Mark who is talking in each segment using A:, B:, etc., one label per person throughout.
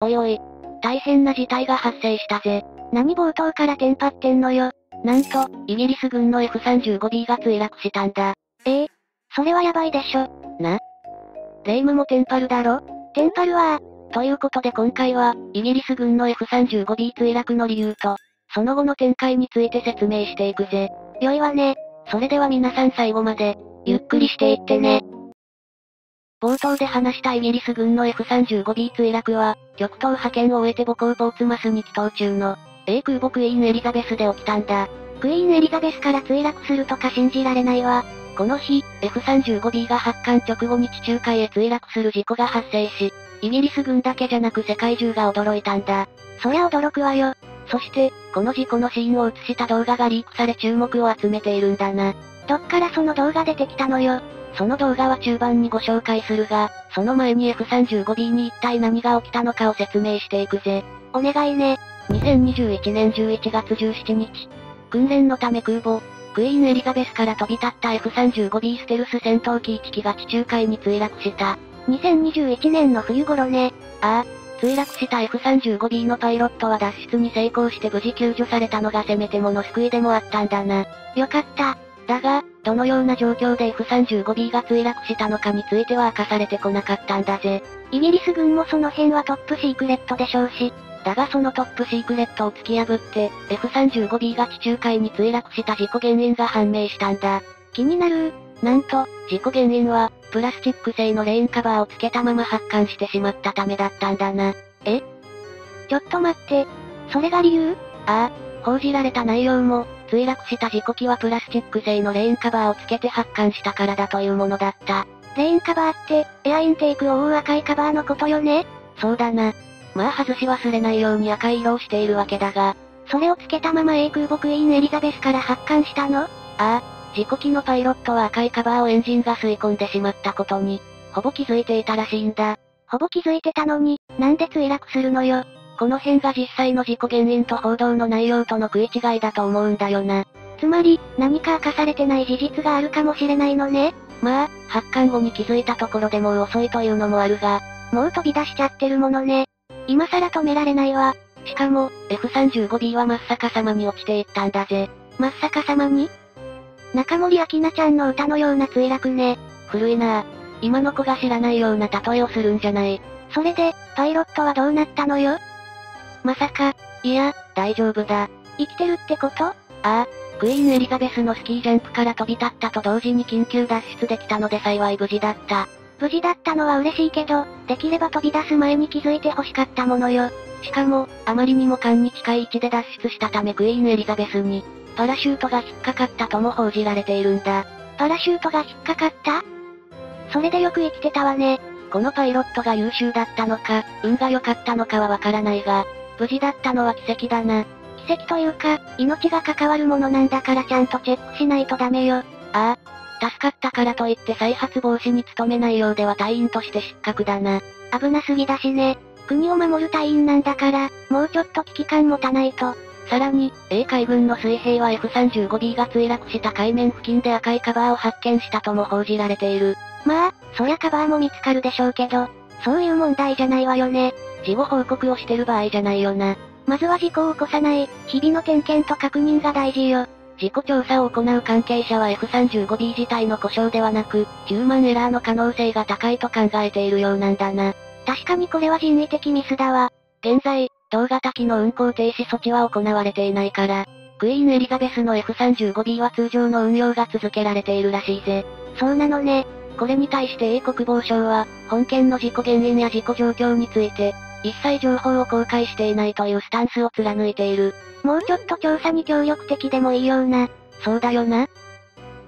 A: おいおい。大変な事態が発生したぜ。
B: 何冒頭からテンパってんのよ。
A: なんと、イギリス軍の F35B が墜落したんだ。
B: ええそれはやばいでしょ。
A: な？レイムもテンパるだろ？
B: テンパるわ
A: ということで今回は、イギリス軍の F35B 墜落の理由と、その後の展開について説明していくぜ。
B: 良いわね。
A: それでは皆さん最後まで、ゆっくりしていってね。冒頭で話したイギリス軍の F35B 墜落は、極東派遣を終えて母港ポーツマスに帰島中の、A 空母クイーンエリザベスで起きたんだ。
B: クイーンエリザベスから墜落するとか信じられないわ。
A: この日、F35B が発艦直後に地中海へ墜落する事故が発生し、イギリス軍だけじゃなく世界中が驚いたんだ。
B: そりゃ驚くわよ。
A: そして、この事故のシーンを映した動画がリークされ注目を集めているんだな。
B: どっからその動画出てきたのよ。
A: その動画は中盤にご紹介するが、その前に F35B に一体何が起きたのかを説明していくぜ。
B: お願いね。
A: 2021年11月17日。訓練のため空母、クイーンエリザベスから飛び立った F35B ステルス戦闘機1機が地中海に墜落した。
B: 2021年の冬頃ね。
A: ああ、墜落した F35B のパイロットは脱出に成功して無事救助されたのがせめてもの救いでもあったんだな。
B: よかった。
A: だが、どのような状況で F35B が墜落したのかについては明かされてこなかったんだぜ。
B: イギリス軍もその辺はトップシークレットでしょうし。
A: だがそのトップシークレットを突き破って、F35B が地中海に墜落した事故原因が判明したんだ。
B: 気になる
A: なんと、事故原因は、プラスチック製のレーンカバーをつけたまま発艦してしまったためだったんだな。
B: え？ちょっと待って。それが理由？
A: ああ、報じられた内容も、墜落した事故機はプラスチック製のレーンカバーをつけて発艦したからだというものだった。
B: レーンカバーって、エアインテークを覆う赤いカバーのことよね
A: そうだな。まあ外し忘れないように赤い色をしているわけだが。
B: それをつけたまま A 空母クイーンエリザベスから発艦したの？あ
A: あ、事故機のパイロットは赤いカバーをエンジンが吸い込んでしまったことに、ほぼ気づいていたらしいんだ。
B: ほぼ気づいてたのに、なんで墜落するのよ。
A: この辺が実際の事故原因と報道の内容との食い違いだと思うんだよな。
B: つまり、何か明かされてない事実があるかもしれないのね。
A: まあ、発艦後に気づいたところでもう遅いというのもあるが、
B: もう飛び出しちゃってるものね。今更止められないわ。
A: しかも、F35B は真っ逆さまに落ちていったんだぜ。
B: 真っ逆さまに？中森明菜ちゃんの歌のような墜落ね。
A: 古いなぁ。今の子が知らないような例えをするんじゃない。
B: それで、パイロットはどうなったのよ？
A: まさか、いや、大丈夫だ。
B: 生きてるってこと？あ
A: あ、クイーンエリザベスのスキージャンプから飛び立ったと同時に緊急脱出できたので幸い無事だった。
B: 無事だったのは嬉しいけど、できれば飛び出す前に気づいて欲しかったものよ。
A: しかも、あまりにも間に近い位置で脱出したためクイーンエリザベスに、パラシュートが引っかかったとも報じられているんだ。
B: パラシュートが引っかかった？それでよく生きてたわね。
A: このパイロットが優秀だったのか、運が良かったのかはわからないが、無事だったのは奇跡だな。
B: 奇跡というか、命が関わるものなんだからちゃんとチェックしないとダメよ。
A: ああ。助かったからといって再発防止に努めないようでは隊員として失格だな。
B: 危なすぎだしね。国を守る隊員なんだから、もうちょっと危機感持たないと。
A: さらに、A 海軍の水兵は F35B が墜落した海面付近で赤いカバーを発見したとも報じられている。
B: まあ、そりゃカバーも見つかるでしょうけど、そういう問題じゃないわよね。
A: 事後報告をしてる場合じゃないよな。
B: まずは事故を起こさない、日々の点検と確認が大事よ。
A: 事故調査を行う関係者は F35B 自体の故障ではなく、ヒューマンエラーの可能性が高いと考えているようなんだな。
B: 確かにこれは人為的ミスだわ。
A: 現在、同型機の運行停止措置は行われていないから、クイーンエリザベスの F35B は通常の運用が続けられているらしいぜ。
B: そうなのね。
A: これに対して A 国防省は、本件の事故原因や事故状況について、一切情報を公開していないというスタンスを貫いている。
B: もうちょっと調査に協力的でもいいような。
A: そうだよな。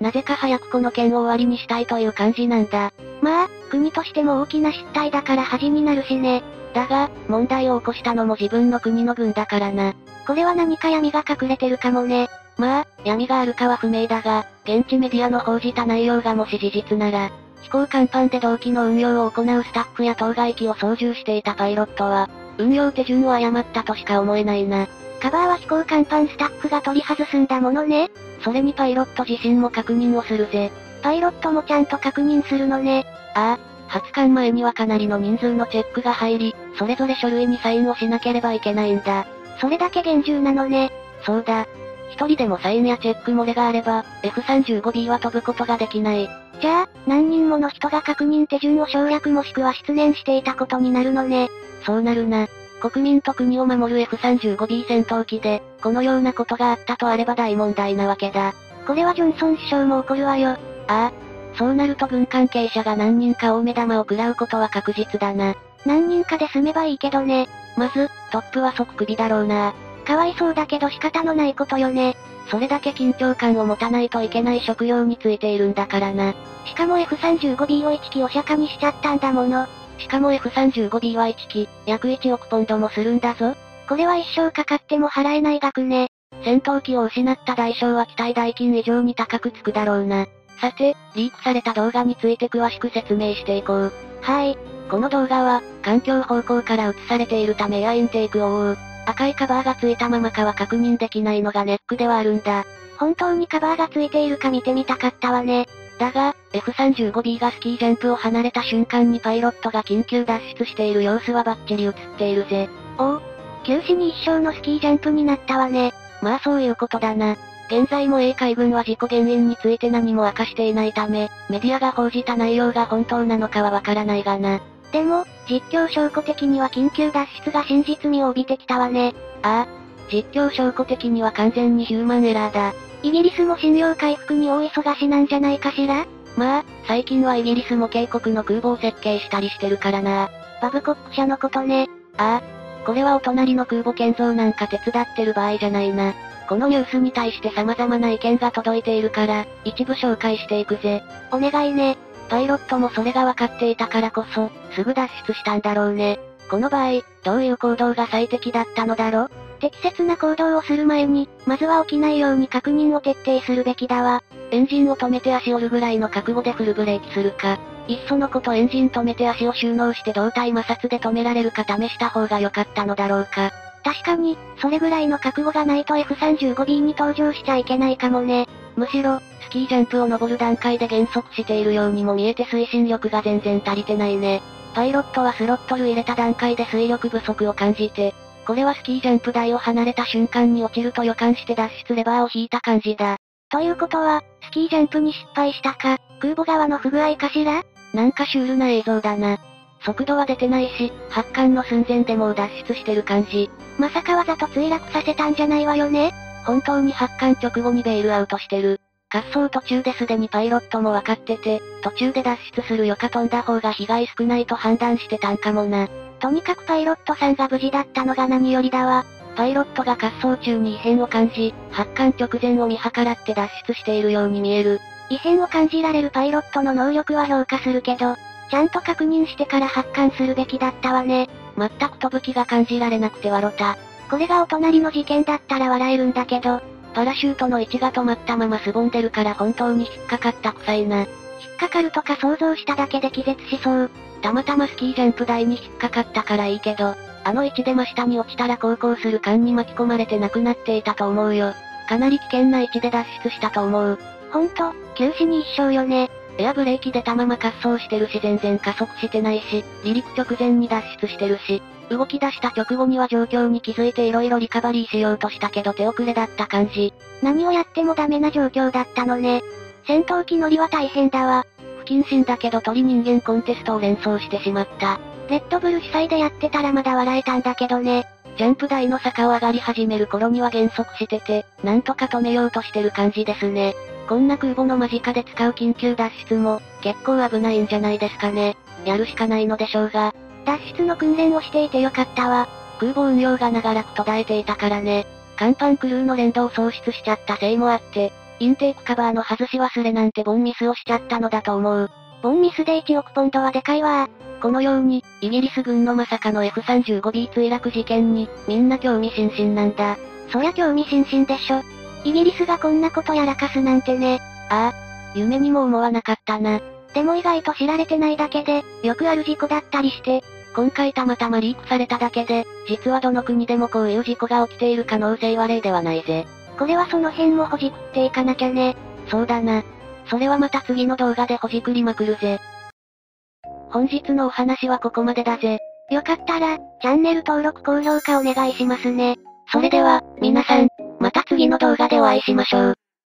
A: なぜか早くこの件を終わりにしたいという感じなんだ。
B: まあ、国としても大きな失態だから恥になるしね。
A: だが、問題を起こしたのも自分の国の軍だからな。
B: これは何か闇が隠れてるかもね。
A: まあ、闇があるかは不明だが、現地メディアの報じた内容がもし事実なら、飛行甲板で同機の運用を行うスタッフや当該機を操縦していたパイロットは、運用手順を誤ったとしか思えないな。
B: カバーは飛行甲板スタッフが取り外すんだものね。
A: それにパイロット自身も確認をするぜ。
B: パイロットもちゃんと確認するのね。
A: ああ、発艦前にはかなりの人数のチェックが入り、それぞれ書類にサインをしなければいけないんだ。
B: それだけ厳重なのね。
A: そうだ。一人でもサインやチェック漏れがあれば、F35B は飛ぶことができない。
B: じゃあ、何人もの人が確認手順を省略もしくは失念していたことになるのね。
A: そうなるな。国民と国を守る F35B 戦闘機で、このようなことがあったとあれば大問題なわけだ。
B: これはジョンソン首相も怒るわよ。あ
A: あ。そうなると軍関係者が何人か大目玉を食らうことは確実だな。
B: 何人かで済めばいいけどね。
A: まず、トップは即首だろうな。
B: かわいそうだけど仕方のないことよね。
A: それだけ緊張感を持たないといけない職業についているんだからな。
B: しかも F35B を1機お釈迦にしちゃったんだもの。
A: しかも F35B は1機、約1億ポンドもするんだぞ。
B: これは一生かかっても払えない額ね。
A: 戦闘機を失った代償は機体代金以上に高くつくだろうな。さて、リークされた動画について詳しく説明していこう。
B: はい。
A: この動画は、環境方向から映されているためエアインテークを覆う。赤いカバーがついたままかは確認できないのがネックではあるんだ。
B: 本当にカバーがついているか見てみたかったわね。
A: だが、F35B がスキージャンプを離れた瞬間にパイロットが緊急脱出している様子はバッチリ映っているぜ。
B: おお、九死に一生のスキージャンプになったわね。
A: まあそういうことだな。現在も英海軍は事故原因について何も明かしていないため、メディアが報じた内容が本当なのかはわからないがな。
B: でも、実況証拠的には緊急脱出が真実味を帯びてきたわね。
A: ああ。実況証拠的には完全にヒューマンエラーだ。
B: イギリスも信用回復に大忙しなんじゃないかしら？
A: まあ、最近はイギリスも警告の空母を設計したりしてるからな。
B: バブコック社のことね。
A: ああ。これはお隣の空母建造なんか手伝ってる場合じゃないな。このニュースに対して様々な意見が届いているから、一部紹介していくぜ。
B: お願いね。
A: パイロットもそれが分かっていたからこそ、すぐ脱出したんだろうね。この場合、どういう行動が最適だったのだろう？
B: 適切な行動をする前に、まずは起きないように確認を徹底するべきだわ。
A: エンジンを止めて足折るぐらいの覚悟でフルブレーキするか。いっそのことエンジン止めて足を収納して胴体摩擦で止められるか試した方が良かったのだろうか。
B: 確かに、それぐらいの覚悟がないと F35B に登場しちゃいけないかもね。
A: むしろ、スキージャンプを登る段階で減速しているようにも見えて推進力が全然足りてないね。パイロットはスロットル入れた段階で推力不足を感じて、これはスキージャンプ台を離れた瞬間に落ちると予感して脱出レバーを引いた感じだ。
B: ということは、スキージャンプに失敗したか、空母側の不具合かしら？
A: なんかシュールな映像だな。速度は出てないし、発艦の寸前でもう脱出してる感じ。
B: まさかわざと墜落させたんじゃないわよね
A: 本当に発艦直後にベイルアウトしてる。滑走途中ですでにパイロットも分かってて、途中で脱出するよか飛んだ方が被害少ないと判断してたんかもな。
B: とにかくパイロットさんが無事だったのが何よりだわ。
A: パイロットが滑走中に異変を感じ、発艦直前を見計らって脱出しているように見える。
B: 異変を感じられるパイロットの能力は評価するけど、ちゃんと確認してから発艦するべきだったわね。
A: 全く飛ぶ気が感じられなくて笑った。
B: これがお隣の事件だったら笑えるんだけど、
A: パラシュートの位置が止まったまますぼんでるから本当に引っかかった臭いな。引っ
B: かかるとか想像しただけで気絶しそう。
A: たまたまスキージャンプ台に引っかかったからいいけど、あの位置で真下に落ちたら航行する間に巻き込まれて亡くなっていたと思うよ。かなり危険な位置で脱出したと思う。
B: ほんと、九死に一生よね。
A: エアブレーキ出たまま滑走してるし全然加速してないし、離陸直前に脱出してるし、動き出した直後には状況に気づいて色々リカバリーしようとしたけど手遅れだった感じ。
B: 何をやってもダメな状況だったのね。戦闘機乗りは大変だわ。
A: 不謹慎だけど鳥人間コンテストを連想してしまった。
B: レッドブル主催でやってたらまだ笑えたんだけどね。
A: ジャンプ台の坂を上がり始める頃には減速してて、なんとか止めようとしてる感じですね。こんな空母の間近で使う緊急脱出も、結構危ないんじゃないですかね。やるしかないのでしょうが。
B: 脱出の訓練をしていてよかったわ。
A: 空母運用が長らく途絶えていたからね。甲板クルーの連動喪失しちゃったせいもあって、インテークカバーの外し忘れなんてボンミスをしちゃったのだと思う。
B: ボンミスで1億ポンドはでかいわ
A: このように、イギリス軍のまさかの F35B 墜落事件に、みんな興味津々なんだ。
B: そりゃ興味津々でしょ。イギリスがこんなことやらかすなんてね。
A: ああ、夢にも思わなかったな。
B: でも意外と知られてないだけで、よくある事故だったりして、
A: 今回たまたまリークされただけで、実はどの国でもこういう事故が起きている可能性は例ではないぜ。
B: これはその辺もほじくっていかなきゃね。
A: そうだな。それはまた次の動画でほじくりまくるぜ。本日のお話はここまでだぜ。
B: よかったら、チャンネル登録高評価お願いしますね。
A: それでは、皆さん、また次の動画でお会いしましょう。